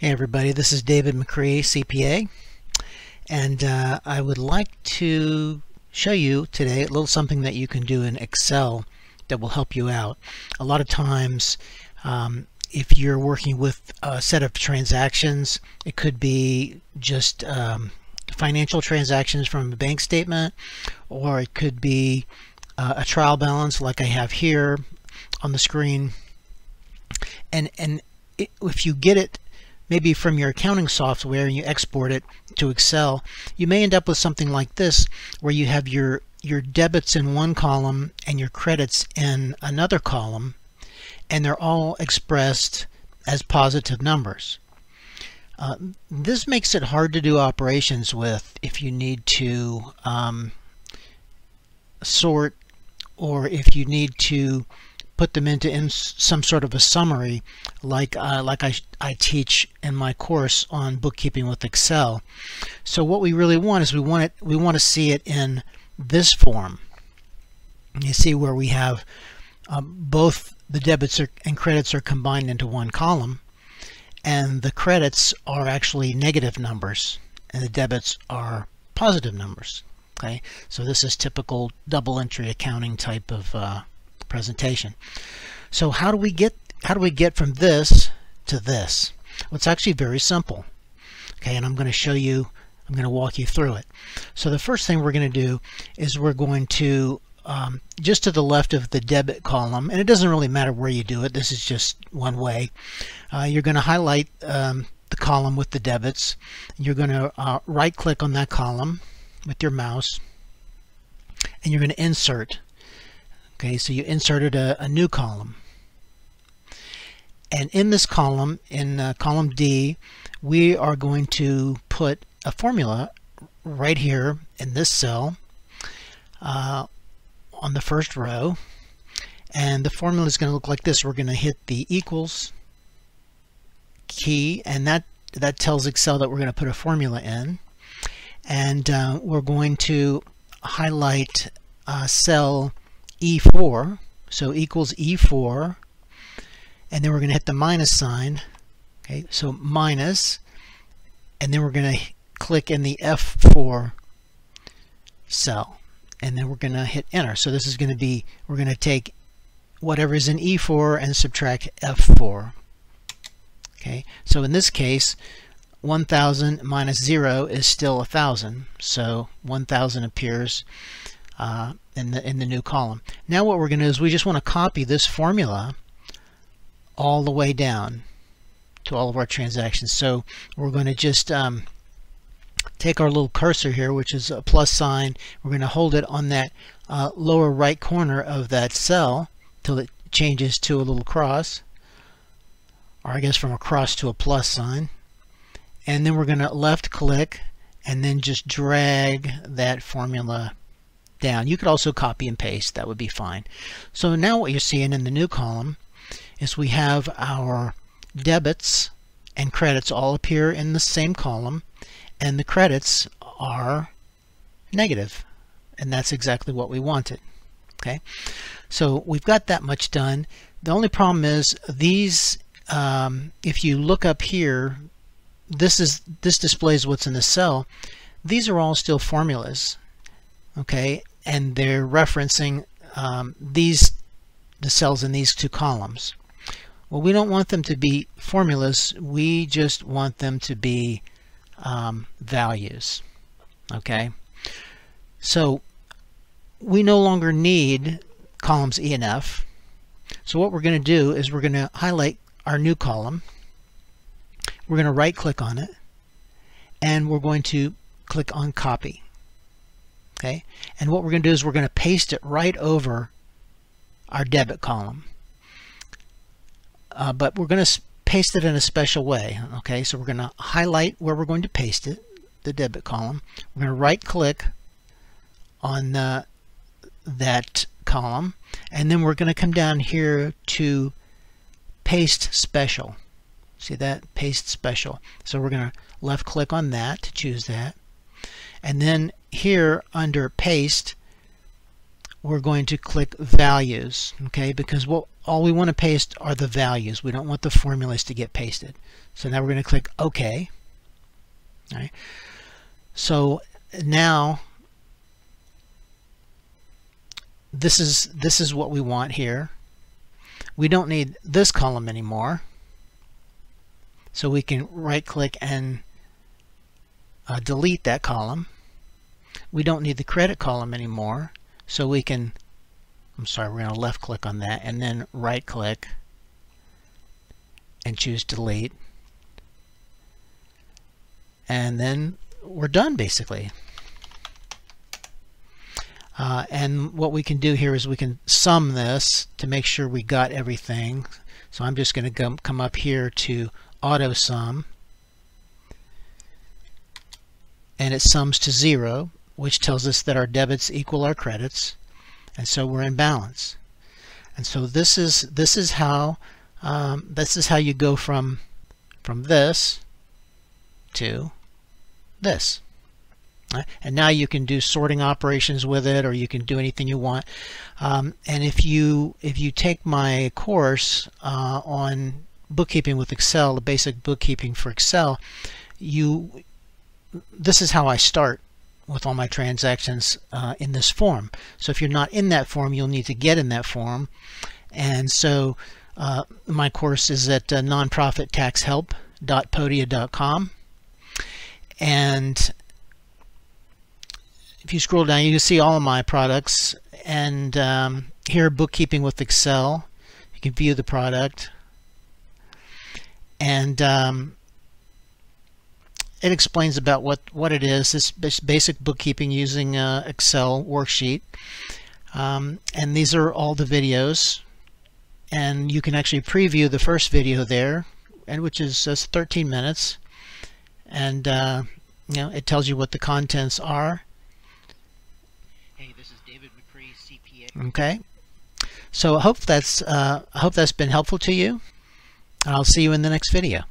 Hey everybody, this is David McRee, CPA, and uh, I would like to show you today a little something that you can do in Excel that will help you out. A lot of times, um, if you're working with a set of transactions, it could be just um, financial transactions from a bank statement, or it could be uh, a trial balance like I have here on the screen. And, and it, if you get it maybe from your accounting software and you export it to Excel, you may end up with something like this where you have your your debits in one column and your credits in another column and they're all expressed as positive numbers. Uh, this makes it hard to do operations with if you need to um, sort or if you need to put them into in some sort of a summary like uh, like I, I teach in my course on bookkeeping with Excel. So what we really want is we want it we want to see it in this form. You see where we have um, both the debits are, and credits are combined into one column and the credits are actually negative numbers and the debits are positive numbers. Okay, so this is typical double entry accounting type of uh, presentation. So how do we get how do we get from this to this? Well, it's actually very simple. Okay, and I'm going to show you, I'm going to walk you through it. So the first thing we're going to do is we're going to um, just to the left of the debit column, and it doesn't really matter where you do it, this is just one way. Uh, you're going to highlight um, the column with the debits. You're going to uh, right click on that column with your mouse, and you're going to insert Okay, so you inserted a, a new column. And in this column, in uh, column D, we are going to put a formula right here in this cell uh, on the first row. And the formula is going to look like this. We're going to hit the equals key, and that, that tells Excel that we're going to put a formula in. And uh, we're going to highlight uh, cell E4, so equals E4, and then we're going to hit the minus sign. Okay, so minus, and then we're going to click in the F4 cell, and then we're going to hit enter. So this is going to be, we're going to take whatever is in E4 and subtract F4. Okay, so in this case, 1000 minus 0 is still 1000. So 1000 appears uh, in the in the new column. Now what we're going to do is we just want to copy this formula all the way down to all of our transactions. So we're going to just um, take our little cursor here, which is a plus sign. We're going to hold it on that uh, lower right corner of that cell till it changes to a little cross, or I guess from a cross to a plus sign. And then we're going to left click and then just drag that formula down. You could also copy and paste, that would be fine. So now what you're seeing in the new column is we have our debits and credits all appear in the same column and the credits are negative and that's exactly what we wanted. Okay, so we've got that much done. The only problem is these, um, if you look up here, this is this displays what's in the cell. These are all still formulas okay and they're referencing um, these the cells in these two columns. Well we don't want them to be formulas. We just want them to be um, values. Okay? So we no longer need columns E and F. So what we're going to do is we're going to highlight our new column. We're going to right click on it and we're going to click on copy Okay, and what we're going to do is we're going to paste it right over our debit column. Uh, but we're going to paste it in a special way. Okay, so we're going to highlight where we're going to paste it, the debit column. We're going to right click on the, that column, and then we're going to come down here to paste special. See that? Paste special. So we're going to left click on that to choose that. And then here under paste we're going to click values okay because what all we want to paste are the values. We don't want the formulas to get pasted. So now we're going to click OK. All right. So now this is this is what we want here. We don't need this column anymore. So we can right click and uh, delete that column. We don't need the credit column anymore. So we can, I'm sorry, we're going to left click on that and then right click and choose delete. And then we're done basically. Uh, and what we can do here is we can sum this to make sure we got everything. So I'm just going to come up here to auto sum and it sums to zero which tells us that our debits equal our credits and so we're in balance. And so this is this is how um, this is how you go from from this to this. And now you can do sorting operations with it or you can do anything you want. Um, and if you if you take my course uh, on bookkeeping with Excel the basic bookkeeping for Excel you this is how I start with all my transactions uh, in this form so if you're not in that form you'll need to get in that form and so uh, my course is at uh, nonprofittaxhelp.podia.com and if you scroll down, you can see all of my products. And um, here, bookkeeping with Excel. You can view the product. And um, it explains about what, what it is. This basic bookkeeping using uh, Excel worksheet. Um, and these are all the videos. And you can actually preview the first video there, and which is just 13 minutes. And uh, you know, it tells you what the contents are Okay. So I hope that's uh, I hope that's been helpful to you. I'll see you in the next video.